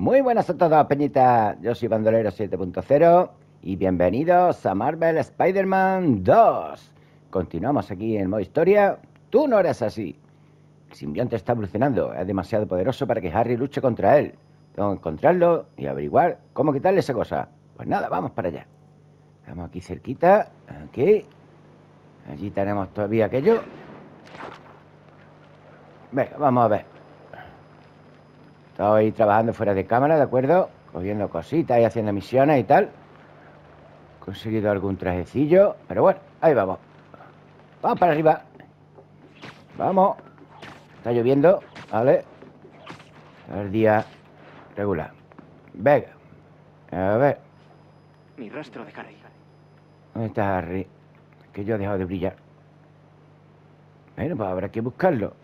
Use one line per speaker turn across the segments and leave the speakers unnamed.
Muy buenas a todos, Peñita. Yo soy Bandolero 7.0 y bienvenidos a Marvel Spider-Man 2. Continuamos aquí en modo historia. Tú no eres así. El simbionte está evolucionando. Es demasiado poderoso para que Harry luche contra él. Tengo que encontrarlo y averiguar cómo quitarle esa cosa. Pues nada, vamos para allá. Estamos aquí cerquita. Aquí. Allí tenemos todavía aquello. Venga, vamos a ver. Estoy trabajando fuera de cámara, ¿de acuerdo? Cogiendo cositas y haciendo misiones y tal. He conseguido algún trajecillo, pero bueno, ahí vamos. Vamos para arriba. Vamos. Está lloviendo, ¿vale? El día regular. Venga. A ver.
Mi rastro de Harry.
¿Dónde está Harry? Que yo he dejado de brillar. Bueno, pues habrá que buscarlo.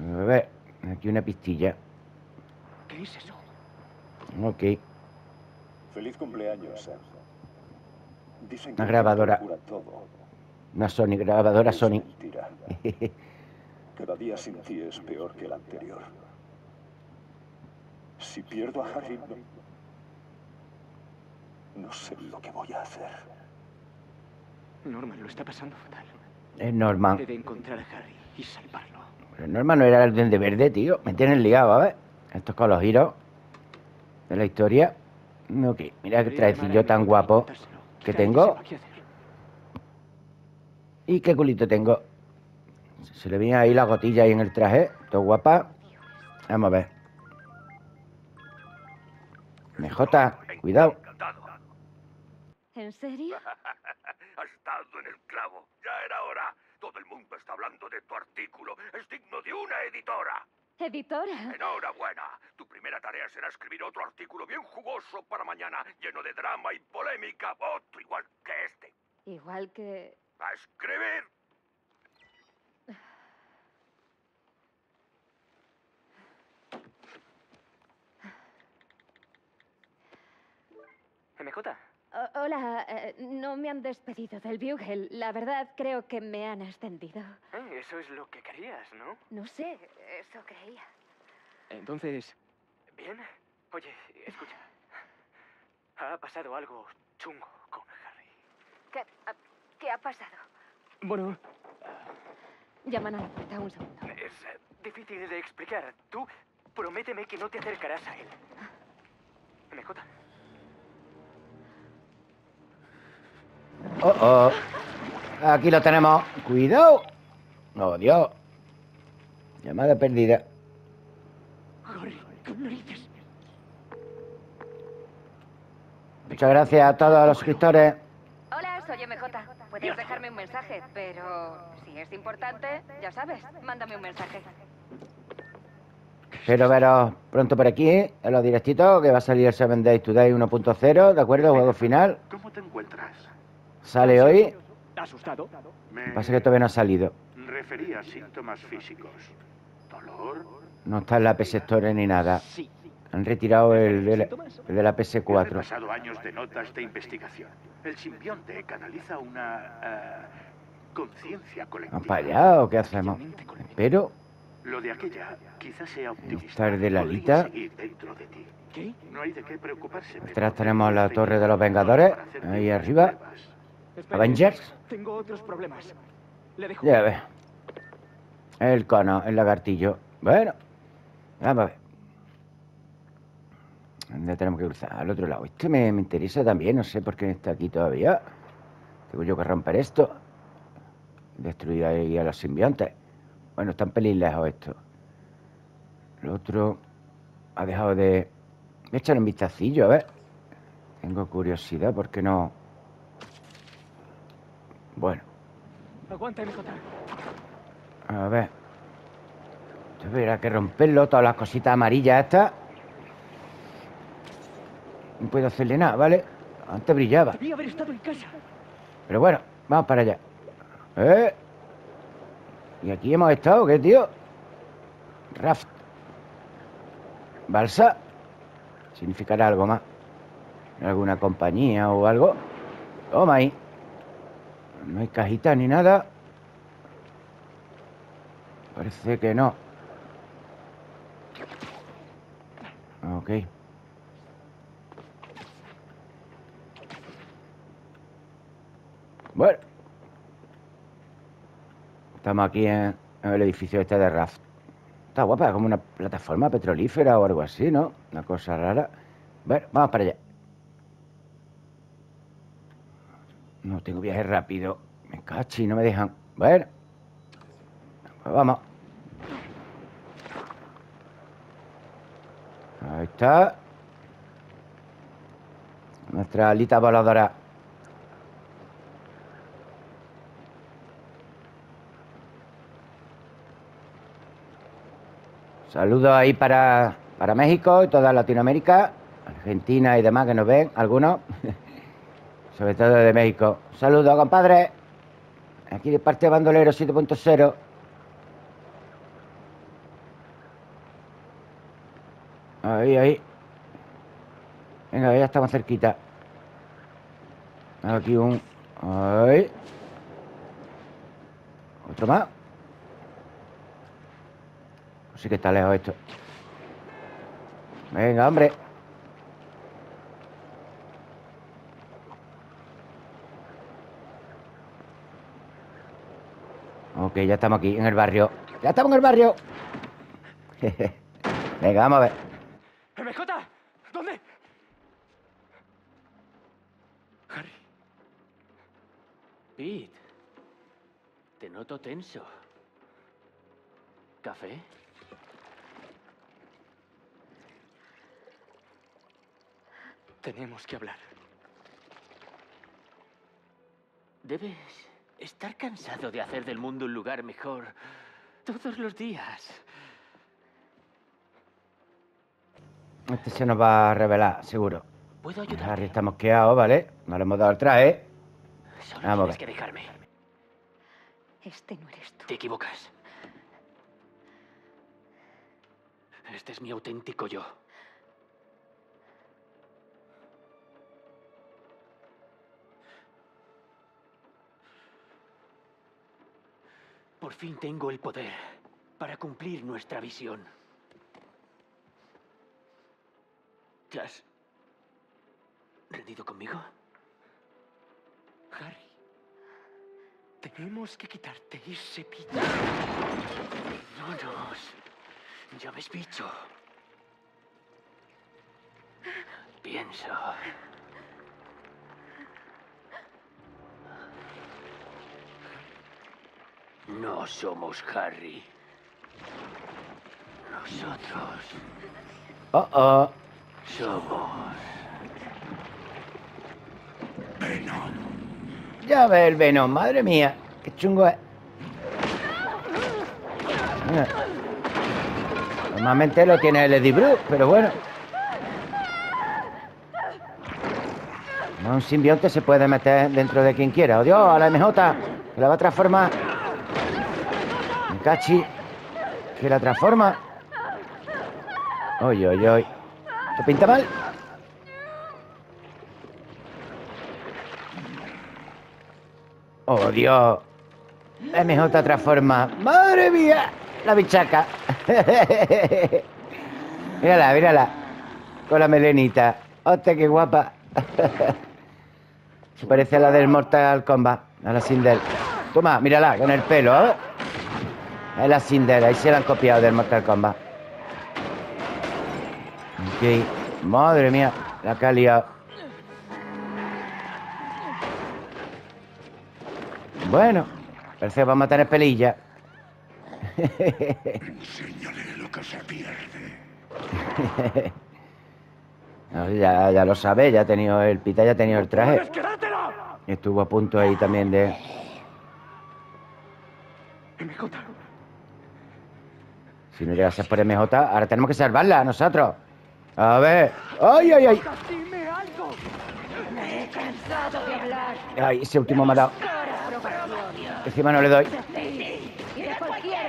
A ver, aquí una pistilla.
¿Qué es eso?
Ok.
Feliz cumpleaños, Sam. Dicen que
Una grabadora.
todo.
Una Sony, grabadora
Es
Sony.
mentira. Cada día sin ti es peor que el anterior. Si pierdo a Harry, no, no sé lo que voy a hacer.
Norman lo está pasando fatal.
es Norman.
Debe encontrar a Harry y salvarlo.
Pero no era el duende verde, tío. Me tienen liado, a ver. Estos con los giros de la historia. Ok, mira qué trajecillo tan guapo que tengo. Y qué culito tengo. Se le viene ahí la gotilla ahí en el traje. Todo guapa. Vamos a ver. MJ, cuidado.
¿En serio?
Has dado en el clavo. Ya era hora. Todo el mundo está hablando de tu artículo. Es digno de una editora.
Editora.
Enhorabuena. Tu primera tarea será escribir otro artículo bien jugoso para mañana, lleno de drama y polémica. Otro igual que este.
Igual que...
A escribir.
MJ,
O- hola, eh, no me han despedido del Bugle. La verdad, creo que me han ascendido.
eh, eso es lo que querías, ¿no?
No sé, eso creía.
Entonces, ¿bien? Oye, escucha. Ha pasado algo chungo con Harry.
¿Qué, ah, ¿qué ha pasado?
Bueno,
Llaman a la puerta un segundo.
es eh, difícil de explicar. Tú prométeme que no te acercarás a él. MJ,
Oh, oh. Aquí lo tenemos. Cuidado. Oh, Dios. Llamada perdida. Muchas gracias a todos los suscriptores.
Hola, soy MJ. Puedes dejarme un mensaje, pero si es importante, ya sabes, mándame un mensaje.
Espero veros pronto por aquí, en los directitos, que va a salir el 7 Days Today 1.0, ¿de acuerdo? Juego final.
¿Cómo te encuentras?
Sale hoy.
¿Asustado?
Me
Pasa que todavía no ha salido.
refería síntomas físicos. Dolor,
No está en la PS Store ni nada.
Sí.
Han retirado el de la, el de la
He
PS4.
repasado años de notas de investigación. El simbionte canaliza una eh, conciencia colectiva.
¿Vamos para allá o qué hacemos? Pero,
Lo de aquella quizás sea optimista.
Estar de la lita.
seguir dentro de ti.
¿Qué?
No hay de qué preocuparse. pero
Atrás tenemos la Torre de los Vengadores, ahí arriba. Avengers.
Tengo otros problemas. Le dejo.
ya. El cono, el lagartillo. Bueno, vamos a ver. ¿Dónde tenemos que cruzar? Al otro lado. Este me, me interesa también, no sé por qué está aquí todavía. Tengo yo que romper esto. Destruir ahí a los simbiontes. Bueno, están pelín lejos esto. El otro ha dejado de... Voy a echar un vistacillo, a ver. Tengo curiosidad, ¿por qué no? Bueno,
Aguanta,
a ver. Tuviera que romperlo, todas las cositas amarillas estas. No puedo hacerle nada, ¿vale? Antes brillaba.
Debía haber estado en casa.
Pero bueno, vamos para allá. ¿Eh? ¿Y aquí hemos estado? ¿Qué, tío? Raft. Balsa. Significará algo más. ¿Alguna compañía o algo? Toma ahí. No hay cajita ni nada. Parece que no. Ok. Bueno. Estamos aquí en, en el edificio este de Raft. Está guapa, como una plataforma petrolífera o algo así, ¿no? Una cosa rara. Bueno, vamos para allá. No tengo viaje rápido. Me cachi, no me dejan. Bueno. Pues vamos. Ahí está. Nuestra alita voladora. Saludos ahí para, para México y toda Latinoamérica, Argentina y demás que nos ven, algunos. Sobre todo de México. Saludos, compadre. Aquí de parte de Bandolero 7.0. Ahí, ahí. Venga, ya estamos cerquita. Aquí un... Ahí. Otro más. Sí que está lejos esto. Venga, hombre. Ok, ya estamos aquí, en el barrio. ¡Ya estamos en el barrio! Venga, vamos a ver.
MJ, ¿dónde? Harry,
Pete, te noto tenso. ¿Café?
tenemos que hablar.
Debes estar cansado de hacer del mundo un lugar mejor todos los días.
Este se nos va a revelar, seguro.
¿Puedo
Harry
ayudarte?
está mosqueado, ¿vale? No le hemos dado el traje.
Solo
Vamos a
tienes
ver.
que dejarme.
Este no eres tú.
Te equivocas. Este es mi auténtico yo. Por fin tengo el poder para cumplir nuestra visión. ¿Te has rendido conmigo?
Harry, tenemos que quitarte ese bicho.
No nos llames bicho. Pienso. No somos Harry. Nosotros
Oh, oh.
somos.
Ya ves el Venom, madre mía. Qué chungo es. Normalmente lo tiene el Eddie Bruce, pero bueno. No, un simbionte se puede meter dentro de quien quiera. ¡Oh, Dios! A la MJ, que la va a transformar. Cachi, que la transforma. Oye, oye, oye. ¿Te pinta mal? ¡Oh, Dios! MJ transforma. ¡Madre mía! La bichaca. mírala, mírala. Con la melenita. ¡Hostia, qué guapa! Se parece a la del Mortal Kombat. A la Cinder. Toma, mírala, con el pelo, ¿eh? Es la Cinder. Ahí se la han copiado del Mortal Kombat. Ok. Madre mía, la que ha liado. Bueno, parece que vamos a tener pelilla.
Enséñale lo que se pierde.
No, ya, ya lo sabe, ya ha tenido el pita, ya ha tenido el traje. Estuvo a punto ahí también de.
MJ,
Si no llegase por MJ, ahora tenemos que salvarla nosotros. A ver. ¡Ay, ay, ay! Ay, ese último me ha dado. Encima no le doy.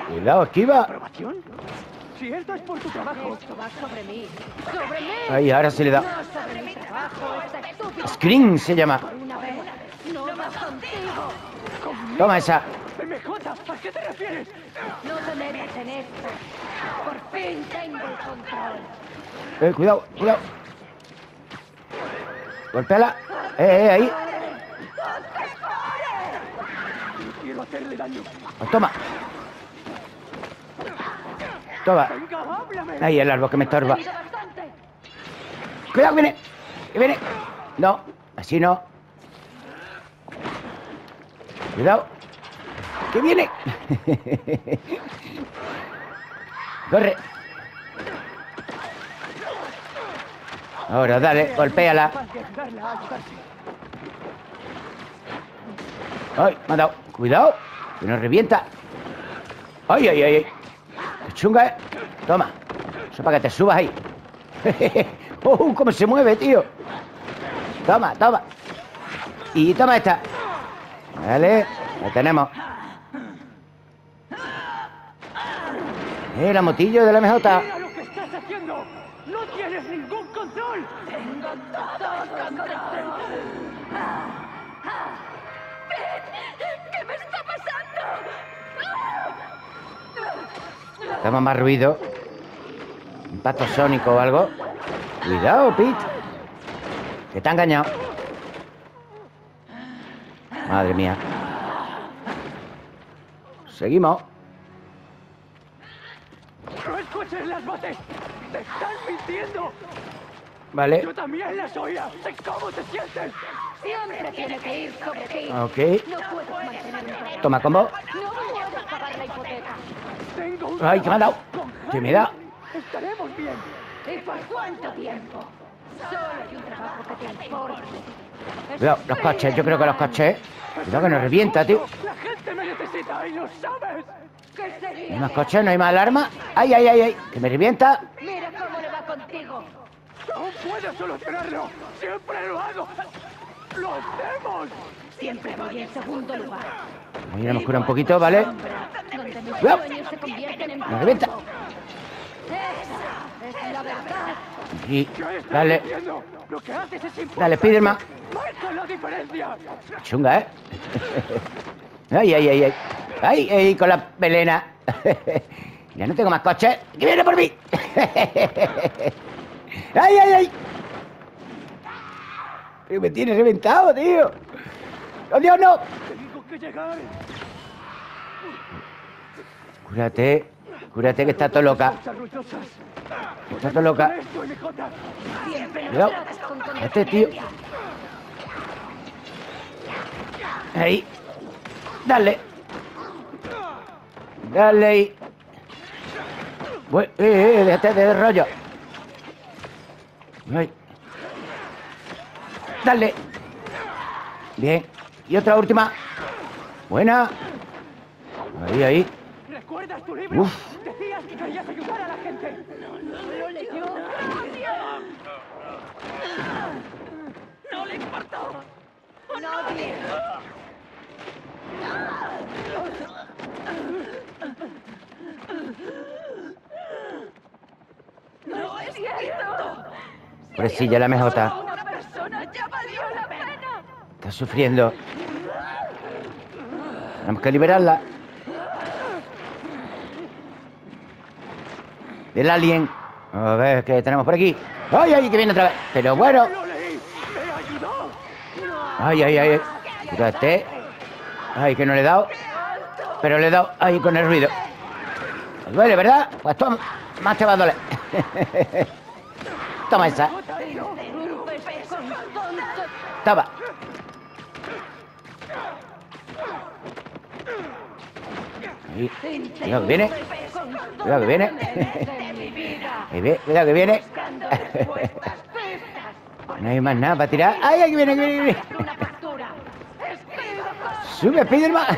Cuidado, esquiva.
Esto es por.
Ay, ahora sí le da. Screen se llama. Toma esa.
MJ, ¿a qué te refieres?
No te metas en esto. Por fin tengo el control.
Eh, cuidado, cuidado. Golpéala. Eh, eh, ahí.
Quiero hacerle daño.
Pues toma. Toma. Ahí el árbol que me estorba. Cuidado, viene. Que viene. No, así no. Cuidado. Que viene. Corre. Ahora, dale, golpéala. Ay, me ha dado. Cuidado, que nos revienta. Ay, ay, ay, ay. Qué chunga, eh. Toma. Eso para que te subas ahí. ¡Uh, cómo se mueve, tío! Toma, toma. Y toma esta. Vale, la tenemos. Eh, la motillo de la MJ.
Mira lo que estás haciendo. No tienes ningún control.
¿Qué me está pasando?
Estamos más ruido. Un pato sónico o algo. Cuidado, Pete. Que te ha engañado. Madre mía. Seguimos.
No escuches las voces. Te están mintiendo.
Vale.
Yo también las oía. Sé cómo te sientes.
Siempre tiene que ir sobre ti.
Ok.
No puedes mantener un trabajo.
Toma combo.
No puedes pagar la hipoteca.
Tengo un
Ay, que me ha dado. Que me da.
Estaremos bien.
¿Y por cuánto tiempo? Solo hay un trabajo que te importa.
Cuidado, los coches. Yo creo que los coches. Cuidado que nos revienta, tío.
La gente me necesita y lo sabes.
¿Qué
No hay más coches, no hay más alarma. Ay, ay, ay, ay. Que me revienta.
Mira cómo le va contigo.
Aún puedo solucionarlo. Siempre lo hago. Lo hacemos.
Siempre voy en segundo lugar.
Ahí nos cura un poquito, ¿vale? Nos revienta.
Esa es la verdad.
Y
¿Qué estás
dale,
diciendo? Lo que haces es importante.
dale, Spiderman.
Marca la diferencia.
Chunga, ¿eh? Ay, ay, ay, ay. Ay, ay, con la melena. Ya no tengo más coches. ¡Que viene por mí! ¡Ay, ay, ay! Pero me tienes reventado, tío. ¡Oh, Dios, no! Cúrate, cúrate que está todo loca. Está todo loca. Cuidado. Este tío. Ahí. Dale. Dale ahí. Bue- eh, eh, déjate de rollo. Ay. Dale. Bien. Y otra última. Buena. Ahí, ahí.
¿Recuerdas tu libro?
Uf.
Decías que querías ayudar a la gente.
Lo leyó.
No le importó.
Nadie.
No es cierto.
Pobrecilla la MJ.
Una persona ya valió la pena.
Está sufriendo. Tenemos que liberarla. Del alien. A ver qué tenemos por aquí. ¡Ay, ay! Que viene otra vez. Pero bueno. Ay, ay, ay. Fíjate. Ay, que no le he dado. Pero le he dado ahí con el ruido. ¿Te duele, verdad? Pues toma. Más te va a doler. Toma esa. Toma. Ahí. Cuidado que viene. Cuidado que viene. Ahí cuidado que viene. No hay más nada para tirar. ¡Ay, que viene, que viene, que viene! ¡Sube, Spiderman!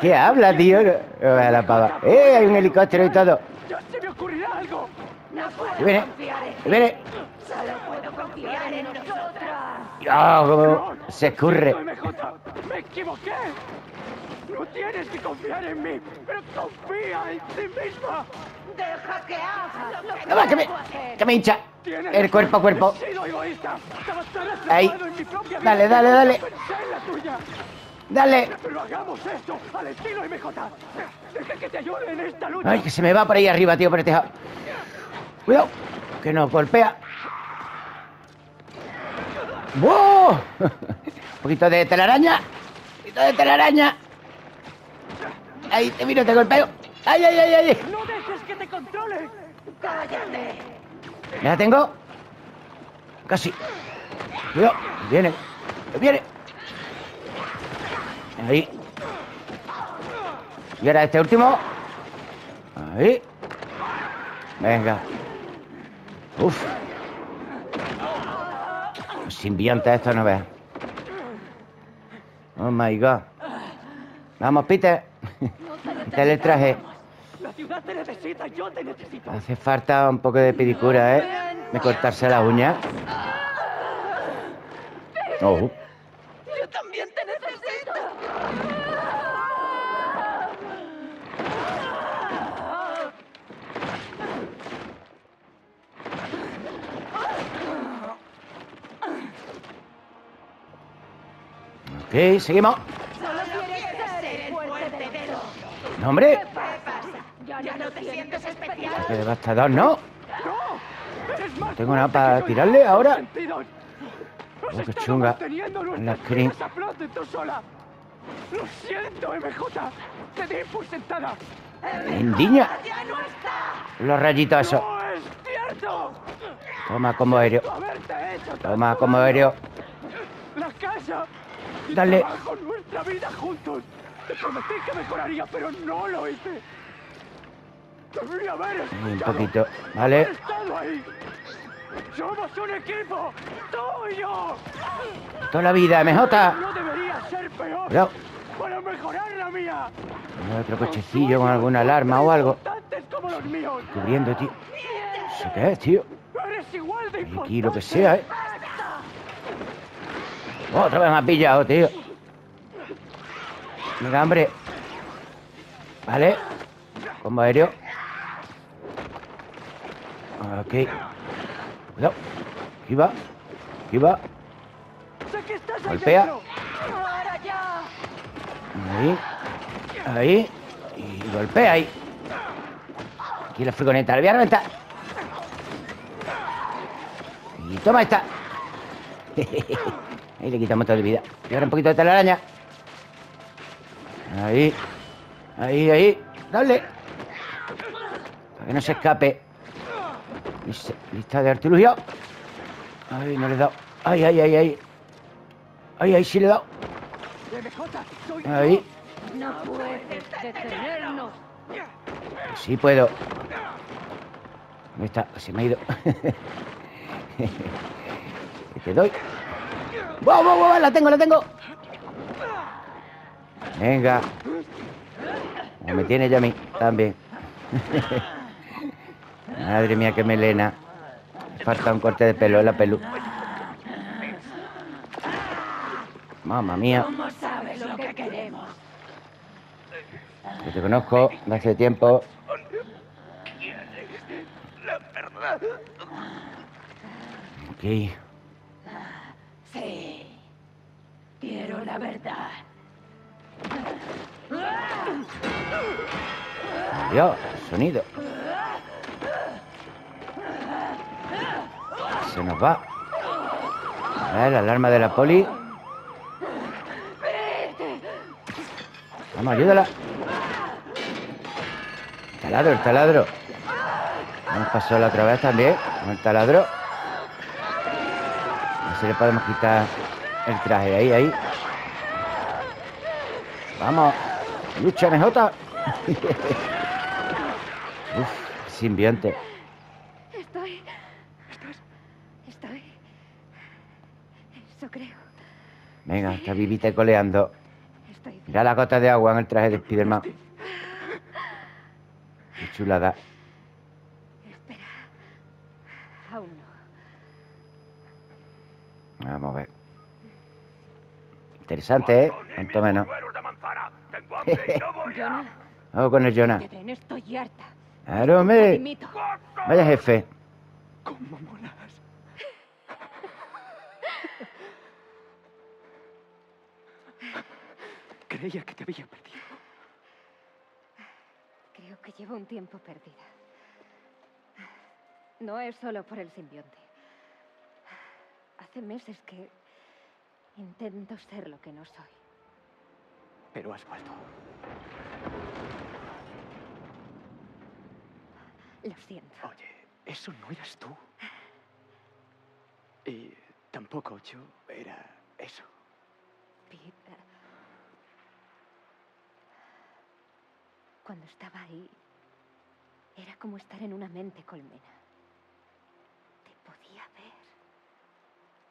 ¿Qué habla, tío? A la pava. ¡Eh! Hay un helicóptero y todo.
Se me ocurrirá algo.
No puedo
viene, viene.
Solo puedo confiar en nosotras.
¡Oh, se escurre!
¡Me equivoqué! No tienes que confiar en mí, pero confía en ti misma.
Deja que haga lo que
me, que me hincha. El cuerpo a cuerpo. Ahí. Dale, dale, dale. Dale. Ay, que se me va por ahí arriba, tío, por el tejado. Cuidado, que nos golpea. ¡Wow! Un poquito de telaraña. Un poquito de telaraña. Ahí, te miro, te golpeo. ¡Ay, ay, ay, ay!
¡No dejes que te controle!
¡Cállate!
¿Ya la tengo? Casi. Cuidado, viene. Viene. Ahí. Y ahora este último. Ahí. Venga. Uf. Los Simbiontes esto no veas. Oh my god. Vamos, Peter. Quítale el traje.
La ciudad te necesita, yo te necesito.
Hace falta un poco de pedicura, ¿eh? De cortarse las uñas. Oh.
¡Yo también te necesito!
Ok, seguimos.
Solo quieres ser el fuerte los.
No, hombre.
¿Qué pasa? ¿Ya no te sientes especial?
Qué devastador, ¿no?
¡No! ¡Eres más
Tengo nada para tirarle ahora. Oh, qué chunga. La screen.
Lo siento, MJ. Te di por sentada.
Me indigna.
¡Ya no está!
Los rayitos. Toma como aéreo. Toma como aéreo.
La casa.
Dale.
trabajo, nuestra vida juntos. Te prometí que mejoraría, pero no lo hice.
Un poquito. Vale.
Somos un equipo. Tú y yo.
Toda la vida, MJ.
No debería ser peor.
Cuidado.
Para mejorar la mía.
Otro cochecillo con alguna alarma o algo.
Como los míos.
Cubriendo, tío. No sé qué es, tío.
Eres igual de importante.
aquí lo que sea, ¿eh? Otra vez me has pillado, tío. Venga, hombre. Vale. Combo aéreo. Ok. Cuidado. Aquí va. Aquí va. Golpea. Ahí. Ahí. Y golpea ahí. Aquí la furgoneta. La voy a reventar. Y toma esta. Ahí le quitamos todo de vida. Y ahora un poquito de telaraña. Ahí. Ahí, ahí. Dale. Para que no se escape. Lista- de artilugio. Ay, no le he dado. Ay, ay, ay, ay. Ay, ay, sí le he dado. Ahí.
¡No puedes detenernos!
Sí puedo. ¿Dónde está? Se me ha ido. ¿Qué te doy? ¡Wow, wow, wow! ¡La tengo, la tengo! Venga. Me tiene ya a mí, también. Madre mía, qué melena. Me falta un corte de pelo en la pelu. Mamma mía,
¿Cómo sabes lo que queremos?
que te conozco de hace tiempo. Ok.
Sí. Quiero la verdad.
Dios, sonido. Nos va. A ver, la alarma de la poli. Vamos, ayúdala. El taladro, el taladro. Nos pasó la otra vez también con el taladro. A ver le podemos quitar el traje. Ahí, ahí. Vamos. Lucha, MJ. Uf, simbionte.
Estoy. Estoy. Eso creo.
Venga, está vivita y coleando. Mira la gota de agua en el traje de Spiderman. Qué chulada.
Espera. Aún no.
Vamos a ver. Interesante, ¿eh? Cuanto menos. Vamos con el Jonah.
Estoy harta.
Claro, hombre. Vaya jefe.
¿Cómo molas? Creía que te había perdido.
Creo que llevo un tiempo perdida. No es solo por el simbionte. Hace meses que intento ser lo que no soy.
Pero has vuelto.
Lo siento.
Oye, eso no eras tú. Y tampoco yo era eso.
Pete. eh, Cuando estaba ahí, era como estar en una mente colmena. Te podía ver.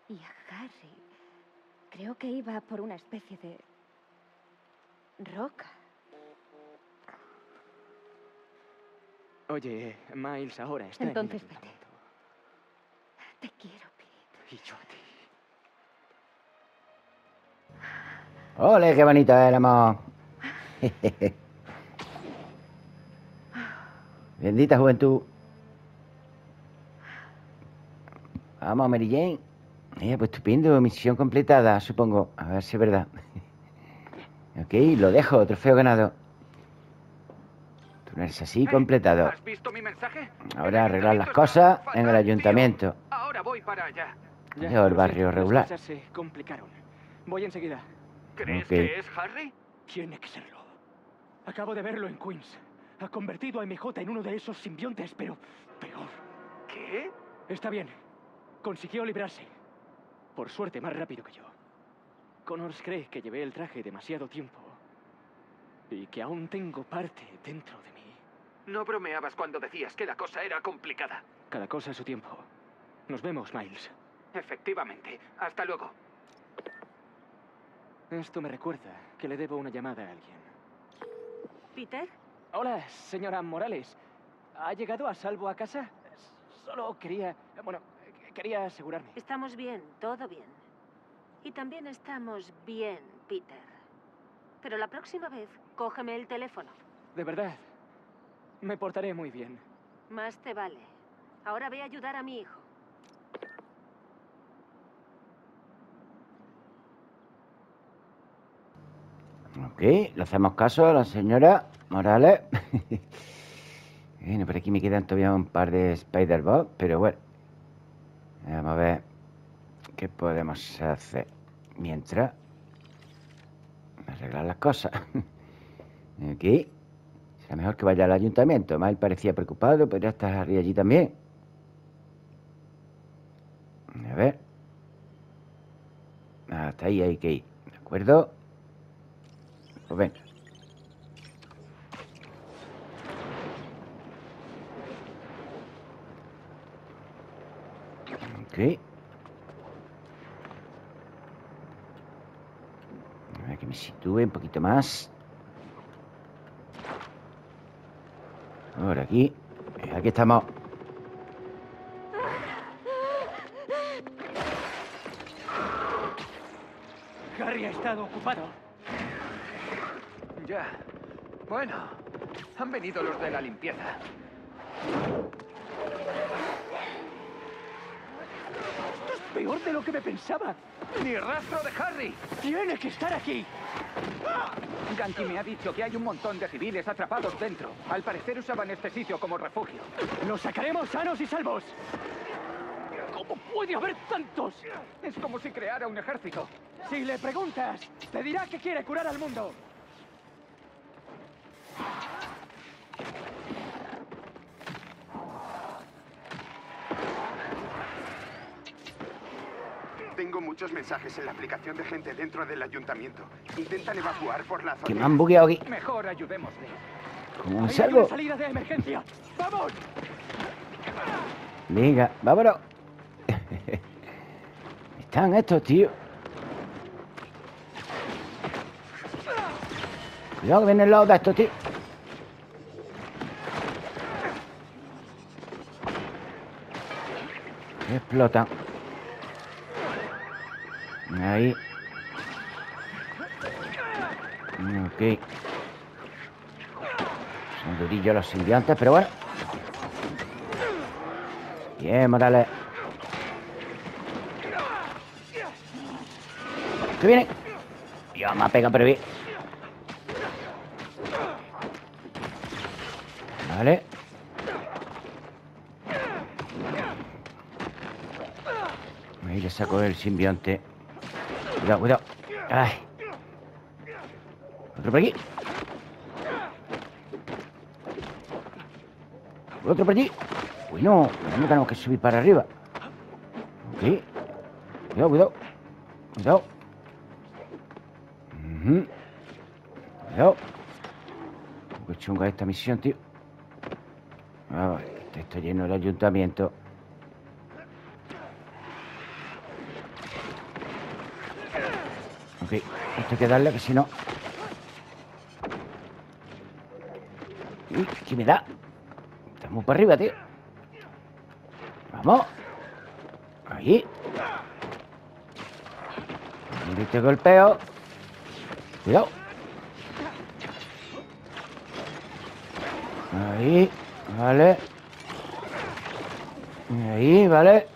Y a Harry, creo que iba por una especie de roca.
Oye, Miles ahora está
Entonces
en el
vete. Te quiero, Pete.
Y yo a ti.
Ole, qué bonito éramos. Bendita juventud. Vamos, Mary Jane. Eh, pues estupendo, misión completada, supongo. A ver si es verdad. ok, lo dejo, trofeo ganado. Tú no eres así, completado.
¿Has visto mi mensaje?
Ahora arreglar las
ayuntamiento
cosas
está
en el
fatal, tío.
ayuntamiento.
Ahora voy para allá.
Ya,
Yo, el barrio regular.
Las cosas se complicaron. Voy enseguida.
¿Crees
Ok.
que es Harry?
Tiene que serlo. Acabo de verlo en Queens. Ha convertido a MJ en uno de esos simbiontes, pero peor.
¿Qué?
Está bien. Consiguió librarse. Por suerte, más rápido que yo. Connors cree que llevé el traje demasiado tiempo. Y que aún tengo parte dentro de mí.
No bromeabas cuando decías que la cosa era complicada.
Cada cosa a su tiempo. Nos vemos, Miles.
Efectivamente. Hasta luego.
Esto me recuerda que le debo una llamada a alguien.
¿Peter?
Hola, señora Morales. ¿Ha llegado a salvo a casa? Solo quería... Bueno, quería asegurarme.
Estamos bien, todo bien. Y también estamos bien, Peter. Pero la próxima vez, cógeme el teléfono.
De verdad. Me portaré muy bien.
Más te vale. Ahora ve a ayudar a mi hijo.
Ok, le hacemos caso a la señora Morales. bueno, por aquí me quedan todavía un par de Spider-Bots, pero bueno. Vamos a ver qué podemos hacer mientras arreglar las cosas. ok. Será mejor que vaya al ayuntamiento. Mal parecía preocupado, podría estar Harry allí también. A ver. Hasta ahí hay que ir. ¿De acuerdo? Pues venga. Ok. A ver que me sitúe un poquito más. Por aquí. Eh, Aquí estamos.
Harry ha estado ocupado.
Ya. Bueno. Han venido los de la limpieza.
Peor de lo que me pensaba.
¡Ni rastro de Harry!
Tiene que estar aquí.
Ganti me ha dicho que hay un montón de civiles atrapados dentro. Al parecer usaban este sitio como refugio.
Los sacaremos sanos y salvos. ¿Cómo puede haber tantos?
Es como si creara un ejército.
Si le preguntas, te dirá que quiere curar al mundo.
Muchos mensajes en la aplicación de gente dentro del ayuntamiento. Intentan evacuar por la
Que me
zona.
han bugueado aquí.
Mejor ayudémosle.
Salvo.
una salida de emergencia. ¡Vamos!
Venga, vámonos. Están estos, tío. Cuidado que viene el lado de estos, tío. Explotan. Ahí. Ok. Son durillos los simbiontes, pero bueno. Bien, Morales. ¿Qué viene? Dios, me ha pegado, pero bien. Vale. Ahí le saco el simbionte. Cuidado, cuidado. Ay. Otro por aquí. Otro por allí. Uy, no. Tenemos que subir para arriba. Ok. Cuidado, cuidado. Cuidado. Ujú. Cuidado. Qué chunga esta misión, tío. Ah, este está lleno el ayuntamiento. Ok, esto hay que darle que si no. Uy, ¿qué me da? Estamos para arriba, tío. Vamos. Ahí. Y te golpeo. Cuidado. Ahí. Vale. Ahí, vale.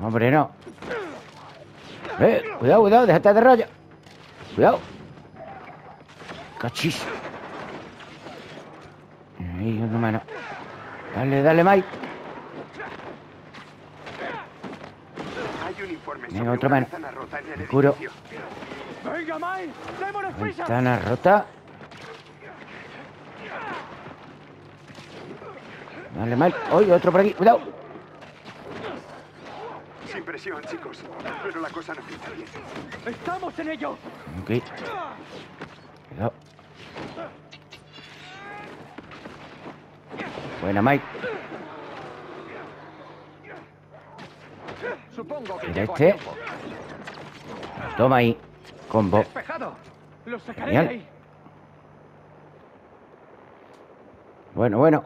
Hombre, no. Eh, cuidado, cuidado, déjate de rollo. Cuidado. Cachis. Ahí, uno menos. Dale, dale, Mike.
Hay un informe
Venga,
una el
Me curo.
¡Venga, Mike! ¡Démonos prisa!
Ventana rota. Dale, Mike. Oye, otro por aquí. Cuidado.
Sin presión, chicos. Pero la cosa no pinta bien.
¡Estamos en ello!
Ok. Cuidado. Buena, Mike. Mira este. Toma ahí. Combo.
Despejado.
¡Los sacaré
Genial. Bueno, bueno.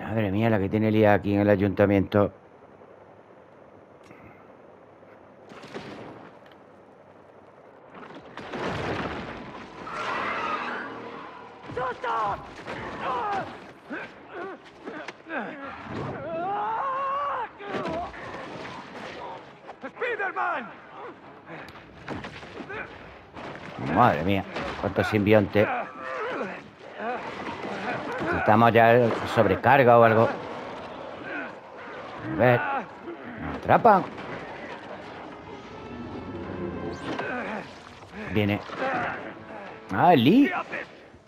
Madre mía, la que tiene lía aquí en el ayuntamiento.
¡Spiderman!
Madre mía, cuántos simbiontes. Necesitamos ya sobrecarga o algo. A ver. Me atrapan. Viene. Ah, Lee.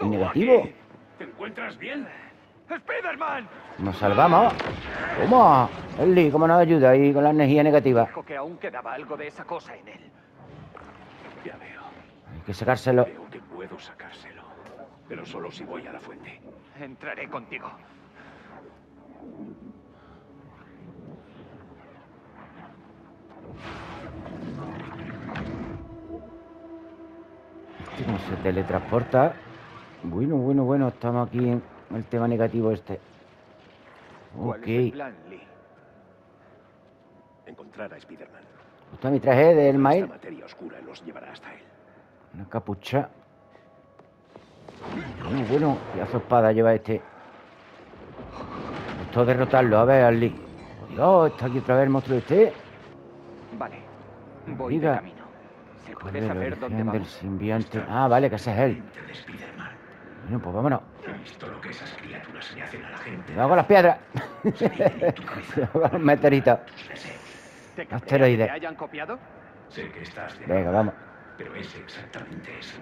El negativo.
¿Te encuentras bien?
¡Spiderman!
Nos salvamos. ¿Cómo? El Lee, ¿cómo nos ayuda ahí con la energía negativa?
Dijo que aún quedaba algo de esa cosa en él.
Ya veo.
Hay que sacárselo.
Veo que puedo sacárselo. Pero solo si voy a la fuente.
Entraré contigo.
Este cómo se teletransporta. Bueno, bueno, bueno, estamos aquí en el tema negativo este.
¿Cuál es el
Ok.
plan, Lee?
Encontrar a Spider-Man.
Está mi traje del mail.
materia oscura los llevará hasta él.
Una capucha. Bueno, bueno, pedazo de espada lleva este. Esto derrotarlo, a ver, Ali. Oh, Dios, está aquí otra vez el monstruo este.
Vale. Voy de camino. ¿Se
¿Cuál
puede saber dónde
del
vamos?
simbionte? Ah, vale, que ese es él. Bueno, pues vámonos.
Visto lo que esas criaturas le hacen a la gente.
Cuidado con las piedras. Los meteoritos.
¿Te cabrea
Asteroide.
que te hayan copiado?
Sé que estás de
Venga, vamos.
Pero es exactamente eso.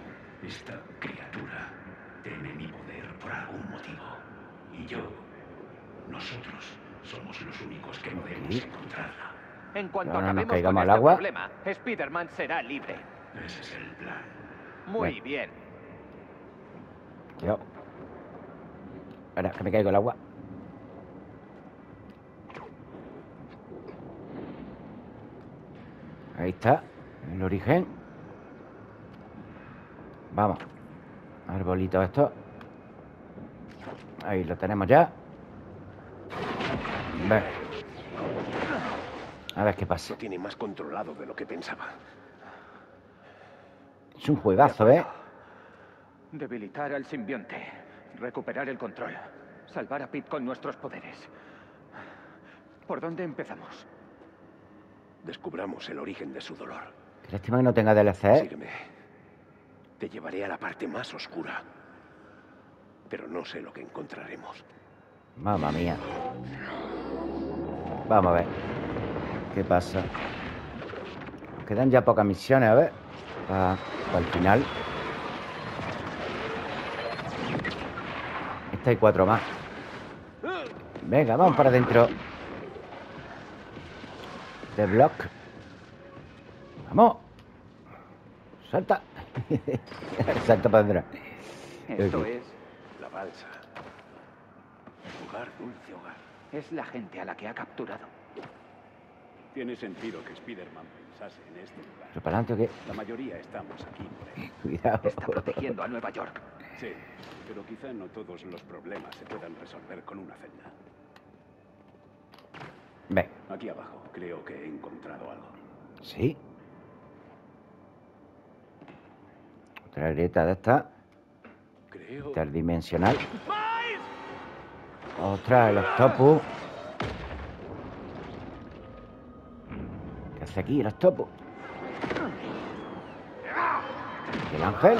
Esta criatura teme mi poder por algún motivo. Y yo, nosotros, somos los únicos que podemos
Sí.
encontrarla.
En cuanto
Ahora nos
acabemos
caigamos
con
al
este
agua.
problema, Spiderman será libre.
Ese es el plan.
Muy
Bueno.
bien.
Cuidado. Espera, que me caigo el agua. Ahí está, el origen. Vamos. Arbolito esto. Ahí lo tenemos ya. Ven. A ver qué pasa.
Lo tiene más controlado de lo que pensaba.
Es un juegazo, ¿eh?
Debilitar al simbionte. Recuperar el control. Salvar a Pete con nuestros poderes. ¿Por dónde empezamos?
Descubramos el origen de su dolor.
Qué lástima que no tenga DLC. ¿eh?
Sígueme. Te llevaré a la parte más oscura. Pero no sé lo que encontraremos.
Mamma mía. Vamos a ver. ¿Qué pasa? Nos quedan ya pocas misiones, a ver. Para, el final. Esta hay cuatro más. Venga, vamos para adentro. De block. Vamos. Salta. Para adentro.
Esto es
La balsa. Hogar, dulce hogar.
Es la gente a la que ha capturado.
Tiene sentido que Spider-Man pensase en este lugar.
¿Pero para qué?
La mayoría estamos aquí.
Cuidado.
Está protegiendo a Nueva York.
Sí, pero quizá no todos los problemas se puedan resolver con una celda.
Ven.
Aquí abajo creo que he encontrado algo.
Sí. Otra grieta de esta. Interdimensional. Otra, el octopus. ¿Qué hace aquí el octopus? El ángel.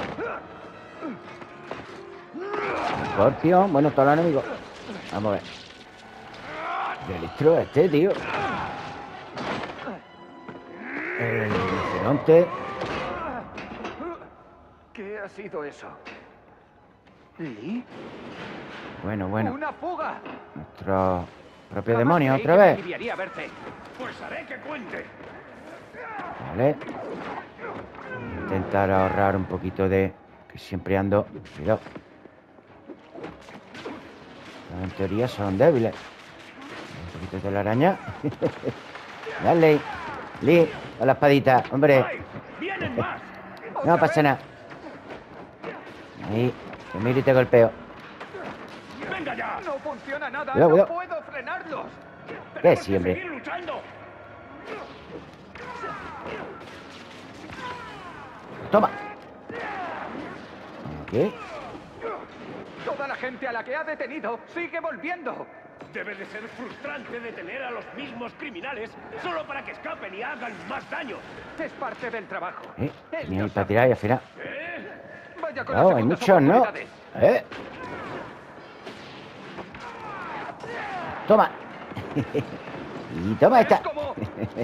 Scorpion. Bueno, todos los enemigos. Vamos a ver. Delistro este, tío. El rinoceronte.
¿Qué ha sido eso? ¿Lee?
Bueno, bueno.
¡Una fuga!
Nuestro propio
Jamás
demonio, otra vez.
verte.
Pues haré que cuente.
Vale. Intentar ahorrar un poquito de... Que siempre ando... Cuidado. Pero En teoría son débiles. Un poquito de la araña. Dale. Lee, a la espadita, hombre. No pasa nada. Ahí. Te miro y te golpeo.
¡Venga ya!
No funciona nada.
Cuidado,
no
cuidado.
puedo frenarlos.
¿Qué sí, hombre?
¡Seguir luchando!
Toma. ¿Qué?
Toda la gente a la que ha detenido sigue volviendo.
Debe de ser frustrante detener a los mismos criminales solo para que escapen y hagan más daño.
Es parte del trabajo.
¿Eh? Ahí para tirar y al final...
Vaya las
hay muchos, ¿no? ¿Eh? Toma. y toma esta.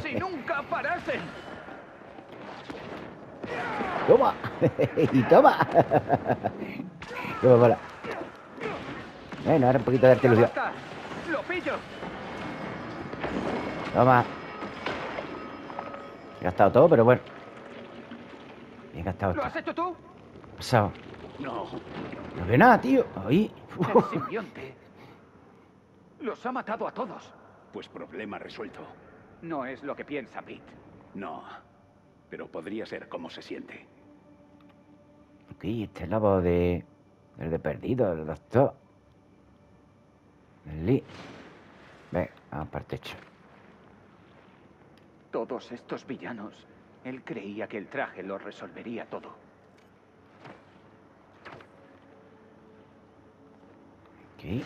Si nunca parasen.
Toma. y toma. Toma, bola. Bueno, ahora un poquito de arte
Ya
ilusión.
basta. Lo pillo.
Toma. He gastado todo, pero bueno. He gastado
¿Lo has hecho tú?
Pasado.
No.
No veo nada, tío. Ahí.
El simbionte. Los ha matado a todos.
Pues problema resuelto.
No es lo que piensa Pete.
No. Pero podría ser como se siente.
Ok, este es la voz de... Del de perdido, del doctor. Del Lee. Ven, vamos para el techo.
Todos estos villanos. Él creía que el traje lo resolvería todo.
Ok.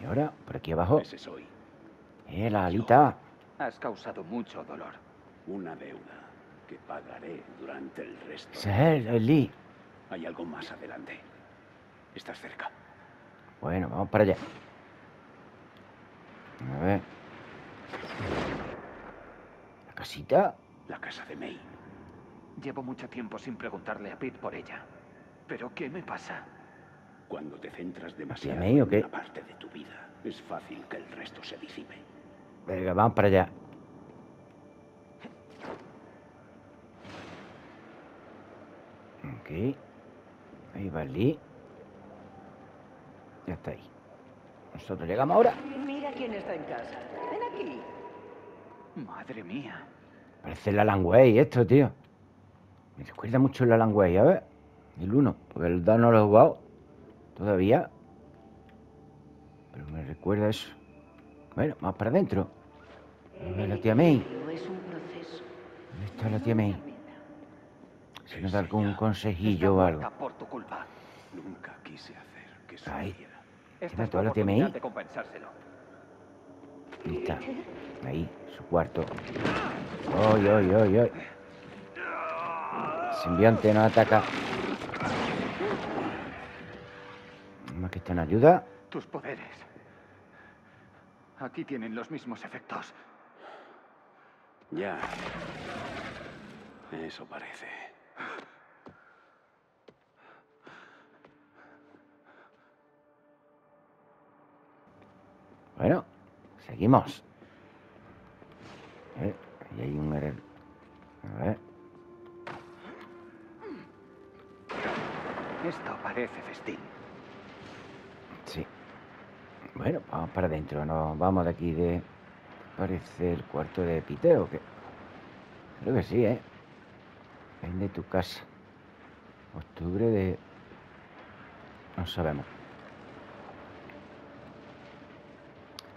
Y ahora, por aquí abajo.
Ese soy.
Eh, la alita.
Has causado mucho dolor.
Una deuda que pagaré durante el resto.
Ese es él, el Lee.
Hay algo más adelante. Estás cerca.
Bueno, vamos para allá. A ver. La casita.
La casa de May.
Llevo mucho tiempo sin preguntarle a Pete por ella. ¿Pero qué me pasa?
Cuando te centras demasiado
o
en
qué?
una parte de tu vida, es fácil que el resto se disipe.
Venga, vamos para allá. Ok. Ahí va el Lee. Ya está ahí. Nosotros llegamos ahora.
Mira quién está en casa. Ven aquí.
Madre mía.
Parece el Alan Way esto, tío. Me recuerda mucho el Alan Way, a ver. El 1, porque el 2 no lo he jugado todavía. Pero me recuerda eso. Bueno, vamos para adentro. ¿Dónde la tía May?
No.
¿Dónde está la tía May? Si nos da algún consejillo o algo.
Nunca quise hacer que
Ahí.
sucediera.
Esta
¿Tiene
es tu
toda la tía May? Ahí está. Ahí, su cuarto. ¡Ay, ay, ay, ay! El simbionte nos ataca. Más que está en ayuda.
Tus poderes. Aquí tienen los mismos efectos.
Ya. Eso parece.
Bueno, seguimos. Eh, ahí hay un... A ver.
Esto parece festín.
Sí. Bueno, vamos para adentro, no vamos de aquí de... Parece el cuarto de Piteo, que... Creo que sí, ¿eh? Vende tu casa. Octubre de... No sabemos.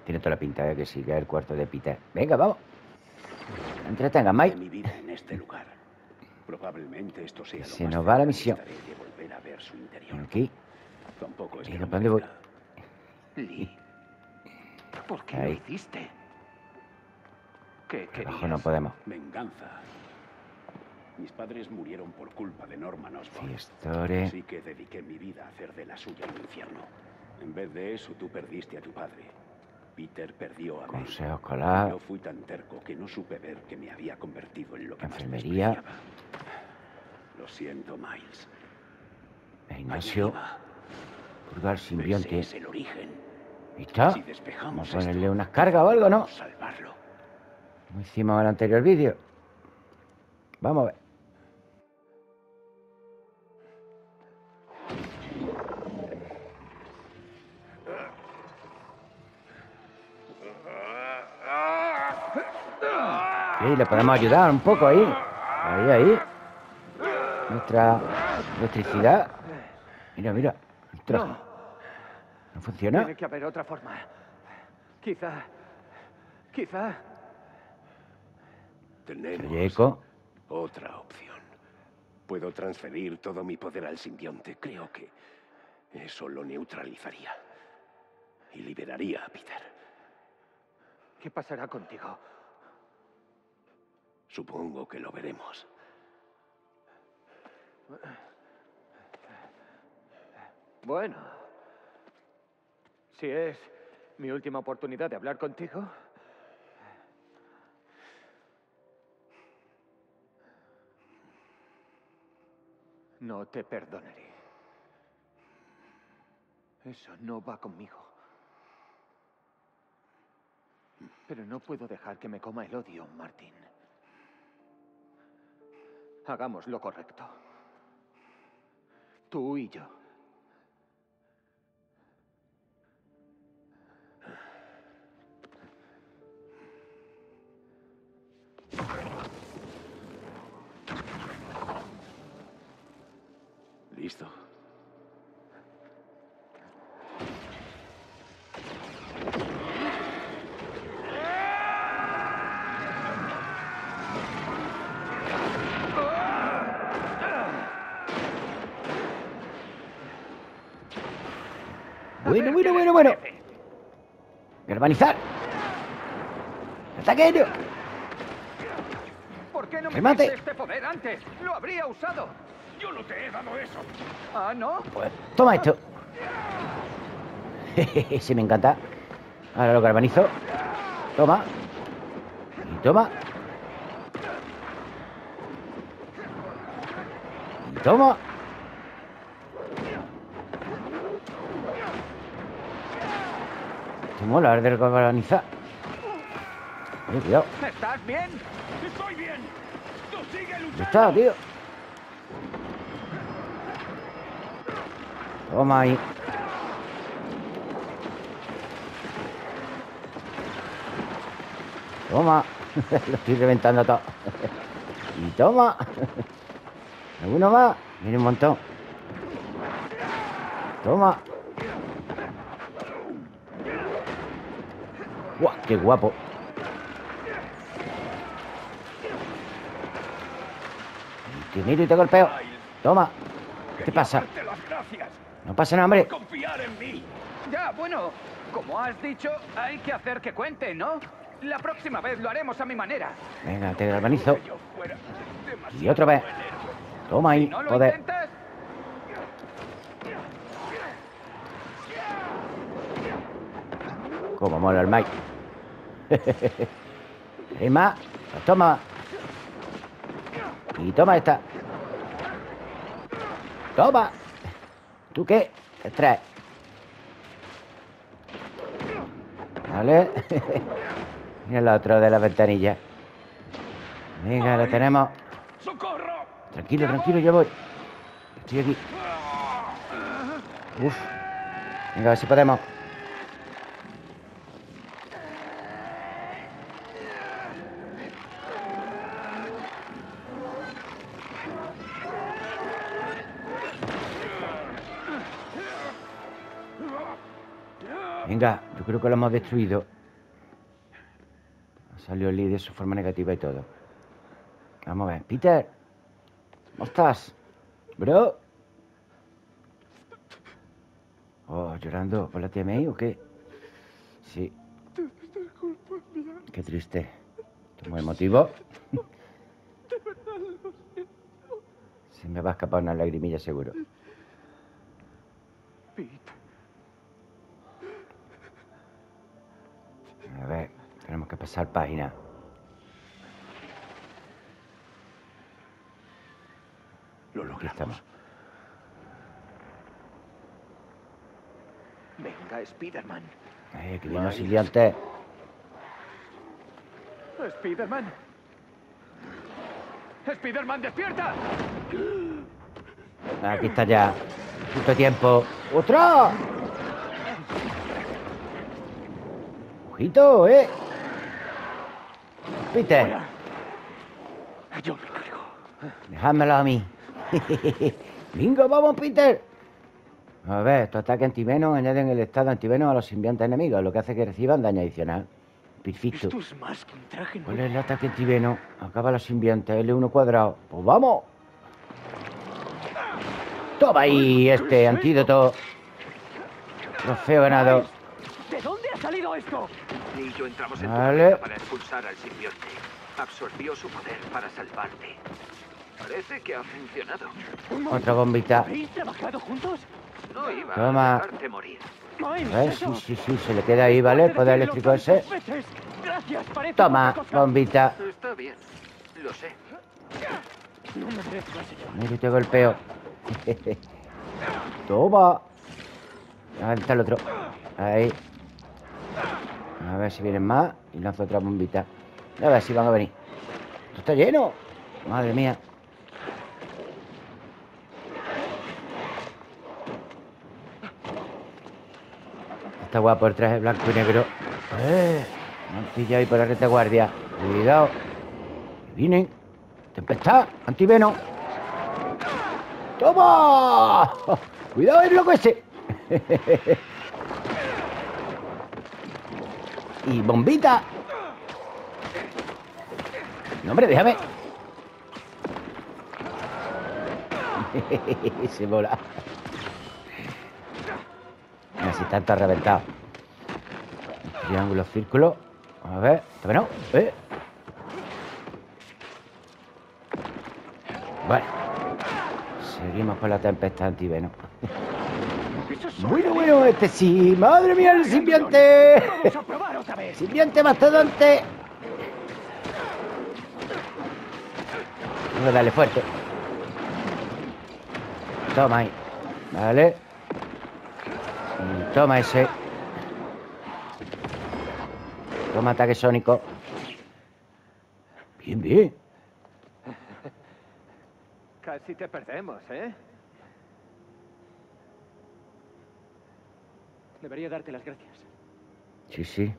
Tiene toda la pinta de que sí, que es el cuarto de Peter. Venga, vamos. Entretenga, Mike.
mi vida en este lugar. Probablemente esto sea lo
Se
más
nos va la misión.
de volver a ver su interior.
Aquí.
Tampoco es
¿Y
que
para
no
dónde voy?
Lee. ¿Por qué
Ahí.
lo hiciste? ¿Qué
Abajo no podemos.
Venganza. Mis padres murieron por culpa de Norman Osborn.
Fiestore.
Así que dediqué mi vida a hacer de la suya un infierno. En vez de eso, tú perdiste a tu padre. Peter perdió a mí.
Consejo escolar.
Yo fui tan terco que no supe ver que me había convertido en lo que más
Enfermería.
despreciaba. Lo siento, Miles.
El Purgar
Ese
simbionte.
es el origen.
Ahí está.
Si despejamos
Vamos a ponerle unas cargas o algo, ¿no?
salvarlo.
Como hicimos en el anterior vídeo. Vamos a ver. Sí, le podemos ayudar un poco ahí. Ahí, ahí. Nuestra electricidad. Mira, mira. Traje.
No.
¿No funciona?
Tiene que haber otra forma. Quizá. Quizá.
Tenemos otra opción. Puedo transferir todo mi poder al simbionte. Creo que eso lo neutralizaría. Y liberaría a Peter.
¿Qué pasará contigo?
Supongo que lo veremos.
Bueno. Si es mi última oportunidad de hablar contigo. No te perdonaré. Eso no va conmigo. Pero no puedo dejar que me coma el odio, Martín. Hagamos lo correcto. Tú y yo.
Bueno, bueno, bueno. Galvanizar. Ataque.
¿Por qué no me diste este poder antes? ¡Lo habría usado!
Yo no te he dado eso.
¿Ah, no?
Pues, toma esto. sí, me encanta. Ahora lo galvanizo. Toma. Y toma. Y toma. Mola, el de galvanizar. Cuidado.
¿Estás bien?
¡Estoy bien! ¡Tú sigue luchando!
está, tío. Toma ahí. Toma. Lo estoy reventando todo. y toma. ¿Alguno más? Viene un montón. Toma. Qué guapo. Te miro y te golpeo. Toma. ¿Qué pasa? No pasa nada, hombre.
Confiar en mí. Ya, bueno, como has dicho, hay que hacer que cuente, ¿no? La próxima vez lo haremos a mi manera.
Venga, te galvanizo. Y otra vez. Toma ahí, joder. Como mola el Mike. ¿Hay más? Pues toma. Y toma esta. Toma. ¿Tú qué? ¿Qué traes? Vale. y el otro de la ventanilla. Venga, lo tenemos. Tranquilo, tranquilo, yo voy. Estoy aquí. Uf. Venga, a ver si podemos. Creo que lo hemos destruido. El líder de su forma negativa y todo. Vamos a ver. Peter, ¿cómo estás? Bro. Oh, llorando por la May o qué? Sí. Qué triste. Muy emotivo. Se me va a escapar una lagrimilla seguro. A que pasar página.
Lo
estamos.
Venga, Spiderman.
Eh, que viene auxiliante.
Spiderman. Spiderman, despierta.
Aquí está ya. Justo tiempo. ¡Otra! Ojito, ¿eh? Peter,
Yo me cargo.
dejádmelo a mí. Venga, vamos, Peter. A ver, estos ataques antivenos añaden el estado antivenos a los simbiontes enemigos, lo que hace que reciban daño adicional. Perfecto.
Esto es más que un traje
¿Cuál es el ataque antiveno? Acaba los simbiontes, L1 cuadrado. Pues vamos. Toma ahí este antídoto. Trofeo ganado.
¿De dónde ha salido esto?
Ni yo entramos en
Vale.
tu para expulsar al simbionte. Absorbió su poder para salvarte. Parece que ha funcionado.
Otra bombita.
¿Habéis trabajado juntos?
No iba
Toma.
a dejarte morir.
No, ¿en
A ver, sí, sí, sí, se le queda ahí, ¿vale? El poder eléctrico ese.
Gracias, parece
Toma, bombita.
Está bien. Lo sé.
No me merezco ese yo.
Mira, te golpeo. Toma. Levanta el otro. Ahí. A ver si vienen más. Y lanzo otra bombita. A ver si van a venir. Esto está lleno. Madre mía. Está guapo el traje blanco y negro. Eh, me han pillado ahí por la retaguardia. Cuidado. Vienen. Tempestad. Antiveno. ¡Toma! Cuidado el loco ese. Y bombita. No, hombre, déjame. Se mola. Mira, si tanto reventado. Triángulo, círculo. A ver, todavía no. ¿Eh? Bueno. Seguimos con la tempestad antiveno. Bueno, bueno, este sí. ¡Madre mía, el simbionte!
Vez.
¡Simbionte mastodonte! Vamos a darle fuerte. Toma ahí. Vale. Y toma ese. Toma ataque sónico. Bien, bien.
Casi te perdemos, ¿eh?
Debería darte las gracias.
Sí, sí.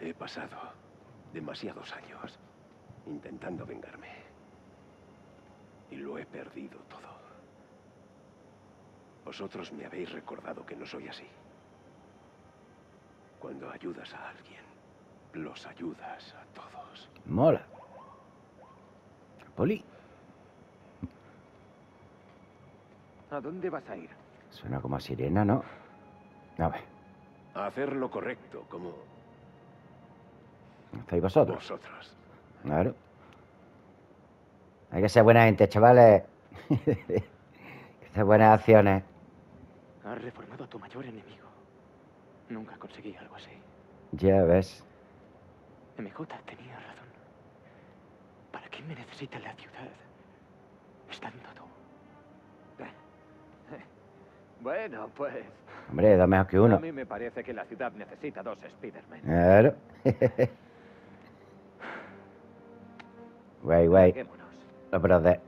He pasado demasiados años intentando vengarme. Y lo he perdido todo. Vosotros me habéis recordado que no soy así. Cuando ayudas a alguien, los ayudas a todos.
Mola. poli.
¿A dónde vas a ir?
Suena como a sirena, ¿no? A ver,
A hacer lo correcto, como
¿estáis vosotros?
vosotros.
Claro. Hay que ser buena gente, chavales. Hay que hacer buenas acciones.
Has reformado a tu mayor enemigo. Nunca conseguí algo así.
Ya ves.
MJ tenía razón. ¿Para qué me necesita la ciudad? Estando tú.
Bueno, pues...
Hombre, dos mejor que
A
uno.
mí me parece que la ciudad necesita dos Spiderman.
Claro. Guay, guay.
Larguémonos.
Los brothers.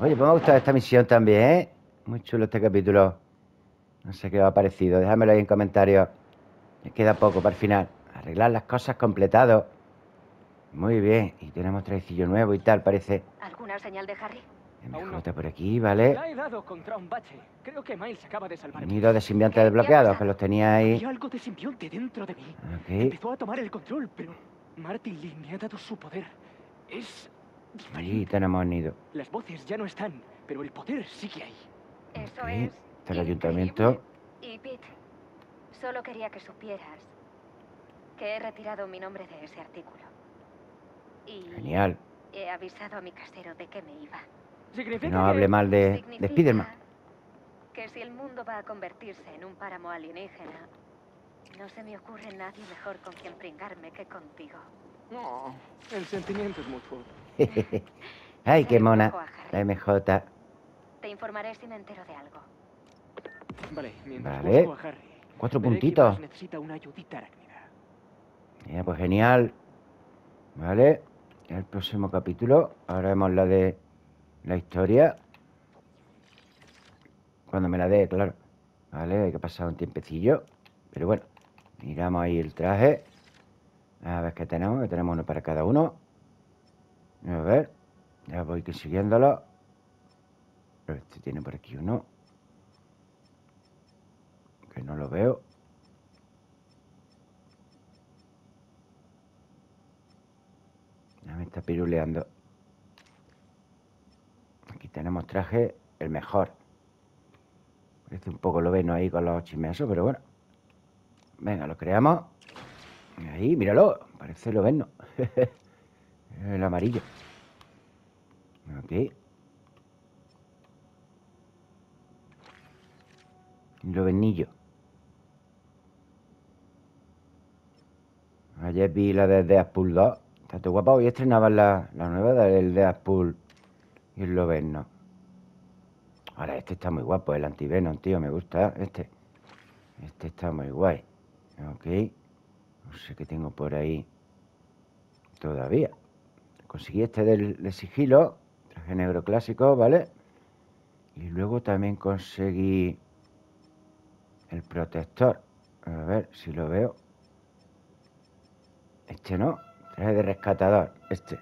Oye, pues me ha gustado esta misión también, ¿eh? Muy chulo este capítulo. No sé qué os ha parecido. Déjamelo ahí en comentarios. Me queda poco para el final. Arreglar las cosas completado. Muy bien. Y tenemos trajecillo nuevo y tal, parece.
¿Alguna señal de Harry?
MJ por aquí, ¿vale?
La he dado contra un bache. Creo que Miles acaba de salvarme.
Nido de simbiontes desbloqueados, que los tenía ahí.
Había algo de simbionte dentro de mí.
Ok.
Empezó a tomar el control, pero Martin Lee me ha dado su poder. Es...
Allí tenemos nido.
Las voces ya no están, pero el poder sigue ahí.
Eso
Ok.
es.
Está el ayuntamiento.
Y Pete, solo quería que supieras que he retirado mi nombre de ese artículo. Y
Genial.
he avisado a mi casero de que me iba.
Que no hable mal de, de
Significa
Spiderman.
Que si el mundo va a convertirse en un páramo alienígena, no se me ocurre nadie mejor con quien pringarme que contigo.
No, el sentimiento es mutuo.
Ay, qué mona. La MJ.
Te informaré si me entero de algo.
Vale, mientras
Vale.
busco a Harry,
Cuatro puntitos.
necesita una ayudita arácnida.
Ya, pues genial. Vale. El próximo capítulo. Ahora vemos la de la historia. Cuando me la dé, claro. Vale, hay que pasar un tiempecillo. Pero bueno, miramos ahí el traje. A ver qué tenemos. Que tenemos uno para cada uno. A ver. Ya voy consiguiéndolo. Este tiene por aquí uno. Que no lo veo. Ya me está piruleando. Traje, el mejor. Parece un poco loveno ahí con los chimesos, pero bueno. Venga, lo creamos. Ahí, míralo. Parece loveno. el amarillo. Ok. Lovenillo. Ayer vi la de Deadpool 2. Está todo guapa. Hoy estrenaban la, la nueva del Deadpool y el Loveno. Ahora, este está muy guapo, el Antivenom, tío. Me gusta este. Este está muy guay. Ok. No sé qué tengo por ahí todavía. Conseguí este del, de sigilo. Traje negro clásico, ¿vale? Y luego también conseguí el protector. A ver si lo veo. Este no. Traje de rescatador. Este.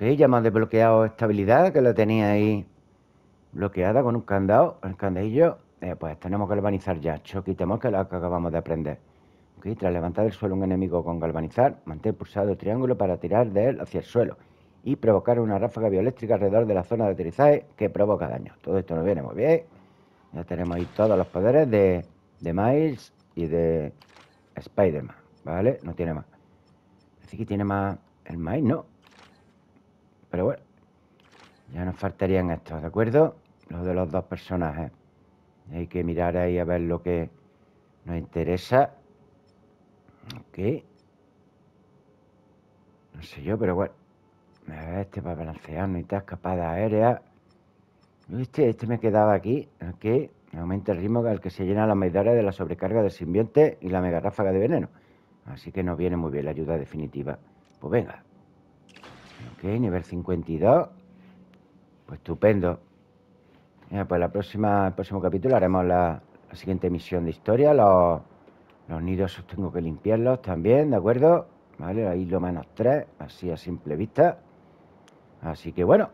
Ya hemos desbloqueado esta habilidad que la tenía ahí bloqueada con un candado, el candadillo. Eh, pues tenemos que galvanizar ya. Choque y temor que la que acabamos de aprender. Ok, tras levantar del suelo un enemigo con galvanizar, mantén pulsado el triángulo para tirar de él hacia el suelo y provocar una ráfaga bioeléctrica alrededor de la zona de aterrizaje que provoca daño. Todo esto nos viene muy bien. Ya tenemos ahí todos los poderes de, de Miles y de Spider-Man, ¿vale? No tiene más. Así que tiene más el Miles, ¿no? Pero bueno, ya nos faltarían estos, ¿de acuerdo? Los de los dos personajes. Hay que mirar ahí a ver lo que nos interesa. Ok. No sé yo, pero bueno. A ver, este para balancearnos y tal, escapada aérea. Este, este me quedaba aquí. Ok. Aumenta el ritmo al que se llenan las medallas de la sobrecarga del simbionte y la mega ráfaga de veneno. Así que nos viene muy bien la ayuda definitiva. Pues venga. Ok, nivel 52. Pues estupendo. Pues la próxima, el próximo capítulo haremos la, siguiente misión de historia, los, Los nidos tengo que limpiarlos también, ¿de acuerdo? Vale, ahí lo menos tres, así a simple vista. Así que bueno,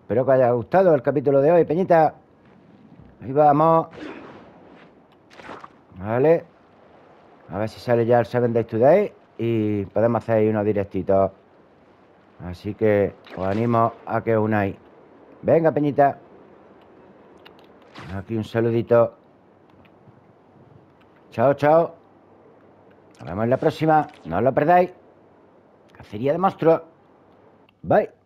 espero que haya gustado el capítulo de hoy, Peñita. Ahí vamos. Vale. A ver si sale ya el 7 Days Today y podemos hacer ahí unos directitos. Así que os animo a que unáis. Venga, Peñita. Aquí un saludito. Chao, chao. Nos vemos en la próxima. No os lo perdáis. Cacería de monstruos. Bye.